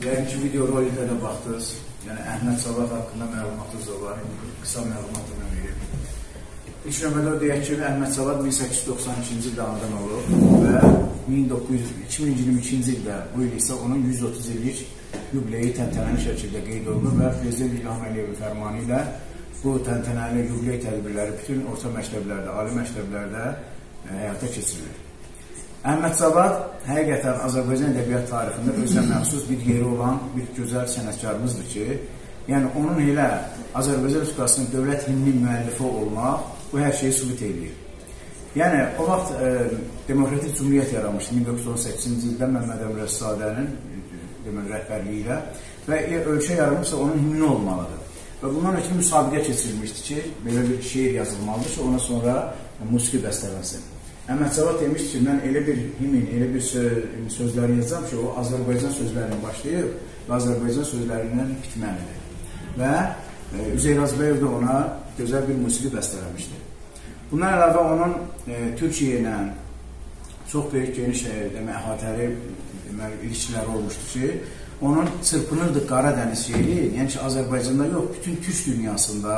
Yəqin ki, video rolikdə də baxdınız. Yəni, Əhməd Salat haqqında məlumatınız da var. Qısa məlumatını verim. İlk növbədə deyək ki, Əhməd Salat 1892-ci ildə anadan olub və 1900, 2022-ci ildə bu il isə onun 130 illik yubileyi təntənəli şəkildə qeyd olunur və Prezident İlham Əliyevin fərmanı ilə bu təntənəli yubiley tədbirləri bütün orta məktəblərdə, ali məktəblərdə e, həyata keçirilir. Əhməd Cavad həqiqətən Azərbaycan ədəbiyyat tarixində özünə məxsus bir yeri olan bir gözəl sənətkarımızdır ki, yəni onun elə Azərbaycan Respublikasının dövlət himnin müəllifi olmaq bu hər şeyi sübut edir. Yəni o vaxt e, demokratik cümhuriyyət yaranmışdı 1918-ci ildə Məmməd Əmr Sadənin deməli rəhbərliyi ilə və ölkə yaranmışsa onun himni olmalıdır. Və bundan ötürü müsabiqə keçirilmişdi ki, belə bir şeir yazılmalıdır ki, ona sonra musiqi bəstələnsin. Əhməd Cavad demişdi ki, mən elə bir himin, elə bir söz, sözləri yazacam ki, o Azərbaycan sözlərindən başlayıb və Azərbaycan sözlərindən bitməlidir. Və e, Üzeyir Azbəyev də ona gözəl bir musiqi bəstələmişdi. Bundan əlavə onun e, Türkiyə ilə çox böyük geniş e, demək, əhatəli demək, ilişkiləri olmuşdu ki, onun çırpınırdı Qara Dəniz şeiri, yəni ki, Azərbaycanda yox, bütün Türk dünyasında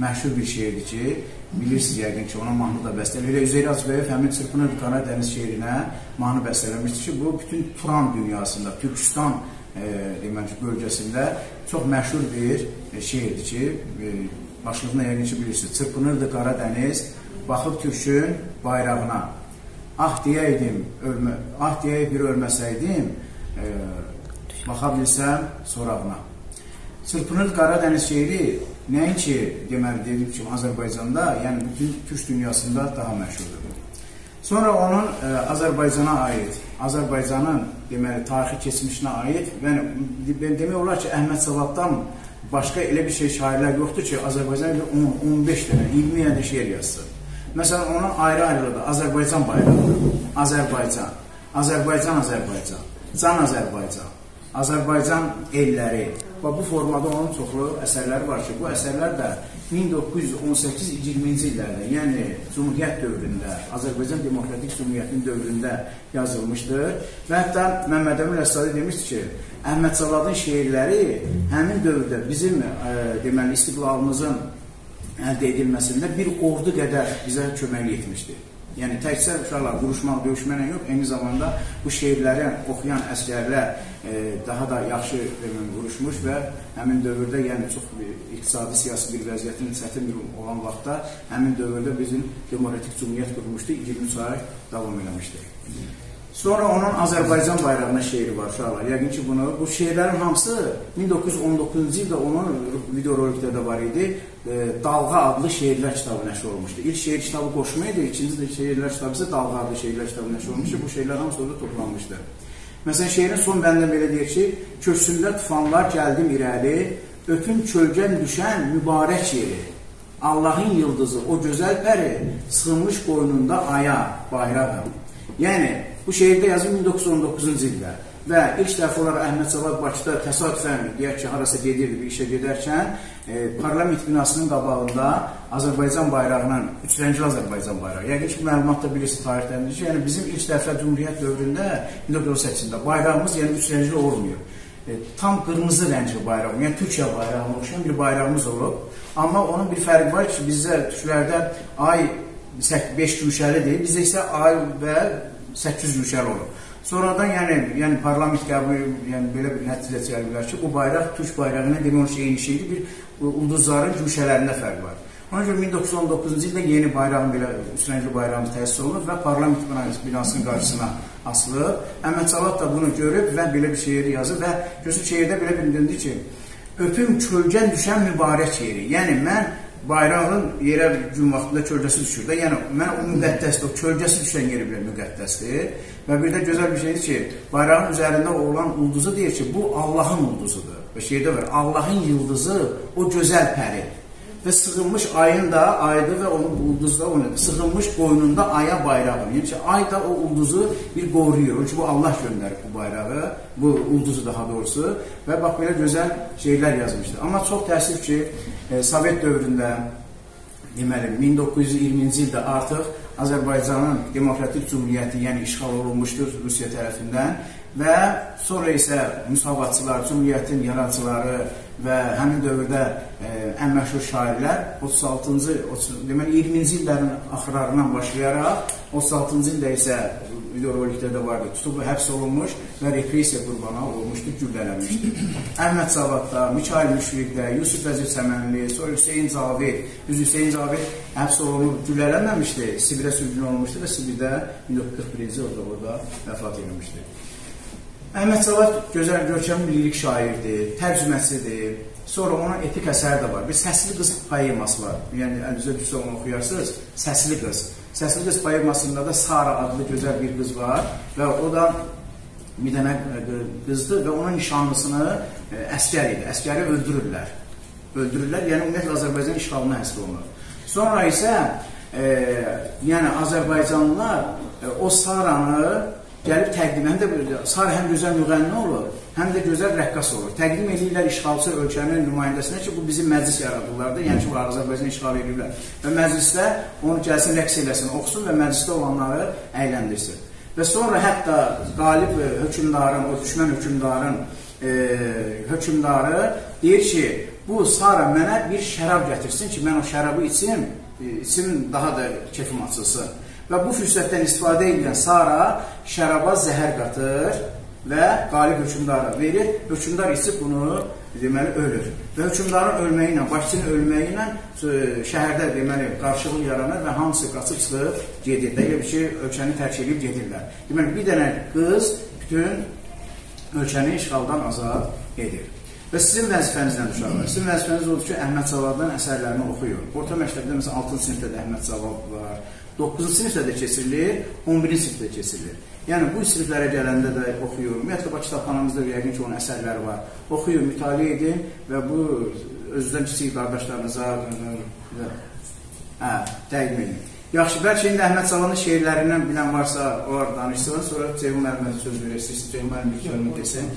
məşhur bir şeirdir ki, bilirsiniz yəqin ki, ona mahnı da bəstələyir. Elə Üzeyir Azbəyev həmin Çırpınır Qara Dəniz şeirinə mahnı bəstələmişdir ki, bu bütün Turan dünyasında, Türkistan e, deməli bölgəsində çox məşhur bir e, şeirdir ki, e, başlığına yəqin ki, bilirsiniz. Çırpınırdı Qara Dəniz, baxıb Türkün bayrağına. Ah deyəydim, ölmə, ah deyəy bir ölməsəydim, e, baxa bilsəm sorağına. Çırpınır Qara Dəniz şeiri Nəinki, deməli, dedim ki, Azərbaycanda, yəni bütün türk dünyasında daha məşhurdur. Sonra onun ə, e, Azərbaycana aid, Azərbaycanın deməli tarixi keçmişinə aid, yəni demək olar ki, Əhməd Savaddan başqa elə bir şey şairlər yoxdur ki, Azərbaycan 10, 15 dənə, 20 dənə şeir yazsın. Məsələn, onun ayrı-ayrılıdır. Azərbaycan bayrağı, Azərbaycan, Azərbaycan, Azərbaycan, Can Azərbaycan, Azərbaycan elləri, Və bu formada onun çoxlu əsərləri var ki, bu əsərlər də 1918-20-ci illərdə, yəni Cumhuriyyət dövründə, Azərbaycan Demokratik Cumhuriyyətinin dövründə yazılmışdır. Və hətta Məmməd Əmin Əsadi demişdi ki, Əhməd Saladın şeirləri həmin dövrdə bizim ə, e, deməli istiqlalımızın əldə edilməsində bir ordu qədər bizə kömək etmişdir. Yəni təkcə uşaqlar vuruşmaq, döyüşməklə yox, eyni zamanda bu şeirləri oxuyan əskərlər e, daha da yaxşı deməm, vuruşmuş və həmin dövrdə yəni çox bir iqtisadi siyasi bir vəziyyətin çətin bir olan vaxtda həmin dövrdə bizim demokratik cümhuriyyət qurulmuşdu, 23 ay davam eləmişdi. Sonra onun Azərbaycan bayrağına şeiri var uşaqlar. Yəqin ki, bunu, bu şeirlərin hamısı 1919-cu ildə onun videorolikdə də var idi. E, Dalğa adlı şeirlər kitabı nəşr olmuşdu. İlk şeir kitabı qoşma idi, ikinci də şeirlər kitabı isə Dalğa adlı şeirlər kitabı nəşr olmuşdu. Bu şeirlər hamısı orada toplanmışdı. Məsələn, şeirin son bəndə belə deyir ki, köksündə tufanlar gəldim irəli, öpüm çölgən düşən mübarək yeri. Allahın yıldızı, o gözəl pəri, sığınmış qoynunda aya, bayrağım. Yəni, Bu şeirdə yazılıb 1919-cu ildə və ilk dəfə olaraq Əhməd Cavad Bakıda təsadüfən, deyək ki, harasa gedirdi, bir işə gedərkən e, parlament binasının qabağında Azərbaycan bayrağının, üç rəngli Azərbaycan bayrağı. Yəqin ki, məlumatda bilirsiniz tarixdəndir ki, yəni bizim ilk dəfə Cumhuriyyət dövründə 1908-də bayrağımız yəni üç rəngli olmuyor. E, tam qırmızı rəngli bayraq, yəni Türkiyə bayrağına oxşayan bir bayrağımız olub. Amma onun bir fərqi var ki, bizdə türklərdə ay 5 güşəlidir, bizdə isə ay və 800 müşər olub. Sonradan yəni yəni parlament qəbul yəni belə bir nəticə gəliblər ki, bu bayraq Türk bayrağı ilə demək olar ki, eyni şeydir. Bir ulduzların güşələrində fərq var. Ona görə 1919-cu ildə yeni bayrağın belə üçrəngli bayrağımız təsis olunub və parlament binasının qarşısına asılıb. Əhməd Cavad da bunu görüb və belə bir şeir yazıb və gözü şeirdə belə bildirildi ki, öpüm kölgən düşən mübarək yeri. Yəni mən bayrağın yerə gün vaxtında kölgəsi düşür də. Yəni mən o müqəddəsdir, o kölgəsi düşən yeri belə müqəddəsdir. Və bir də gözəl bir şeydir ki, bayrağın üzərində olan ulduzu deyir ki, bu Allahın ulduzudur. Və şeydə var, Allahın yıldızı o gözəl pəri və sığınmış ayın da aydı və onun ulduzda o nədir? Sığınmış qoynunda aya bayrağı. Yəni ki, ay da o ulduzu bir qoruyur. Çünki bu Allah göndərib bu bayrağı, bu ulduzu daha doğrusu və bax belə gözəl şeylər yazmışdı. Amma çox təəssüf ki, e, Sovet dövründə deməli 1920-ci ildə artıq Azərbaycanın demokratik cümhuriyyəti, yəni işğal olunmuşdur Rusiya tərəfindən və sonra isə müsavatçılar, cümhuriyyətin yaradıcıları və həmin dövrdə ə, ən məşhur şairlər 36-cı, deməli 20-ci illərin axırlarından başlayaraq 36-cı ildə isə videorolikdə də vardı. Tutulub həbs olunmuş və repressiya qurbanı olmuşdu, güllələnmişdi. Əhməd Savadda, Mikail Müşfiqdə, Yusuf Vəzir Səmənli, sonra Hüseyin Cavid, düz Hüseyin Cavid həbs olunub, güllələnməmişdi, Sibirə sürgün olmuşdu və Sibirdə 1941-ci ildə orada vəfat edilmişdi. Əhməd Savad gözəl, görkəmli lirik şairdir, tərcüməsidir. Sonra onun epik əsəri də var. Bir səsli qız poeması var. Yəni əlinizə düşsə onu oxuyarsınız. Səsli qız. Səsli qız poemasında da Sara adlı gözəl bir qız var və o da bir dənə qızdır və onun nişanlısını əskər idi. Əskəri öldürürlər. Öldürürlər. Yəni ümumiyyətlə Azərbaycan işğalına həsr olunur. Sonra isə e, yəni Azərbaycanlılar e, o Saranı gəlib təqdim, həm də Sara həm gözəl müğənni olur, həm də gözəl rəqqas olur. Təqdim edirlər işğalçı ölkənin nümayəndəsinə ki, bu bizim məclis yaradırlar da, yəni ki, Azərbaycan işğal edirlər. Və məclisdə onu gəlsin, rəqs eləsin, oxusun və məclisdə olanları əyləndirsin. Və sonra hətta qalib e, hökümdarın, o düşmən hökümdarın e, hökümdarı deyir ki, bu Sara mənə bir şərab gətirsin ki, mən o şərabı içim, e, içim daha da kefim açılsın. Və bu fürsətdən istifadə edən Sara şəraba zəhər qatır və qalib hökümdara verir. Hökümdar içib bunu deməli ölür. Və hökümdarın ölməyi ilə, başçının ölməyi ilə e, şəhərdə deməli qarşılıq yaranır və hamısı qaçıb çıxıb gedir. Bir şey ölkəni tərk edib gedirlər. Deməli bir dənə qız bütün ölkəni işğaldan azad edir. Və sizin vəzifəniz nədir uşaqlar? Sizin vəzifəniz odur ki, Əhməd Savaddan əsərlərini oxuyun. Orta məktəbdə məsələn 6-cı sinifdə də Əhməd Savad var. 9-cu sinifdə də keçirilir, 11-ci sinifdə keçirilir. Yəni bu siniflərə gələndə də oxuyun. Ümumiyyətlə Bakı kitabxanamızda yəqin ki, onun əsərləri var. Oxuyun, mütaliə edin və bu özünüzdən kiçik qardaşlarınıza hə, təqdim edin. Yaxşı, bəlkə indi Əhməd Salanın şeirlərindən bilən varsa, onlar danışsın, sonra Ceyhun müəllimə söz verirsiniz. Ceyhun müəllim bir kəlmə desin.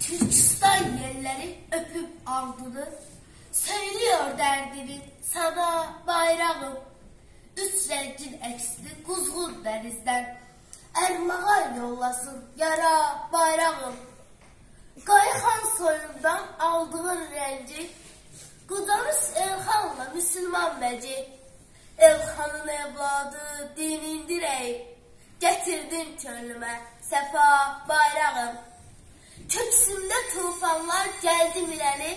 Türkistan yerleri öpüp aldını, söylüyor derdini sana bayrağım. Üç rencin eksili kuzgun denizden, ermağa yollasın yara bayrağım. Kayhan soyundan aldığın renci, Kudamış Elhan'la Müslüman meci, Elhan'ın evladı dinin direği, Getirdin çölüme sefa bayrağım. Köksümdə tufanlar gəldi miləni,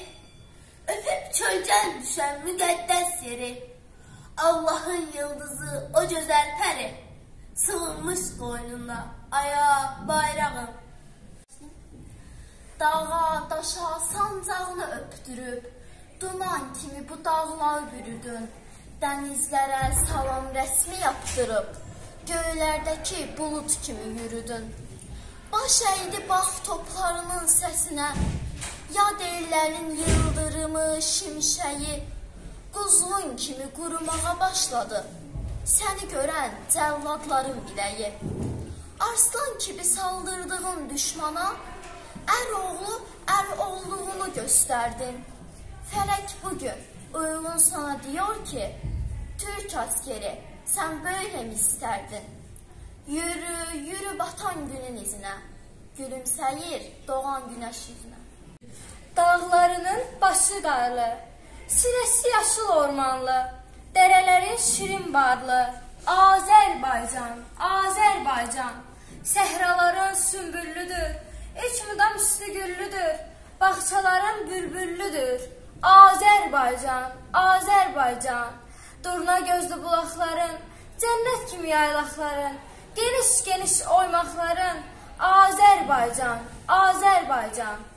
öpüb çöldən düşən müqəddəs yeri. Allahın yıldızı o gözəl pəri, sığınmış qoynuna, aya bayrağım. Dağa, daşa, sancağını öpdürüb, duman kimi bu dağlar bürüdün. Dənizlərə salam rəsmi yapdırıb, göylərdəki bulut kimi yürüdün. Baş əydi bax toplarının səsinə, yad ellərin yıldırımı, şimşəyi, quzğun kimi qurumağa başladı. Səni görən cəlladların biləyi. Arslan kimi saldırdığın düşmana, ər oğlu ər olduğunu göstərdin. Fələk bugün uyğun sana diyor ki, Türk askeri, sən böyle mi istərdin? Yürü, yürü batan günün izinə, gülümsəyir doğan günəş yüzünə. Dağlarının başı qarlı, sinəsi yaşıl ormanlı, dərələrin şirin barlı, Azərbaycan, Azərbaycan, səhraların sümbüllüdür, iç mudam üstü güllüdür, bağçaların bülbüllüdür, Azərbaycan, Azərbaycan, durna gözlü bulaqların, cənnət kimi yaylaqların, geniş geniş oymaqların Azərbaycan, Azərbaycan.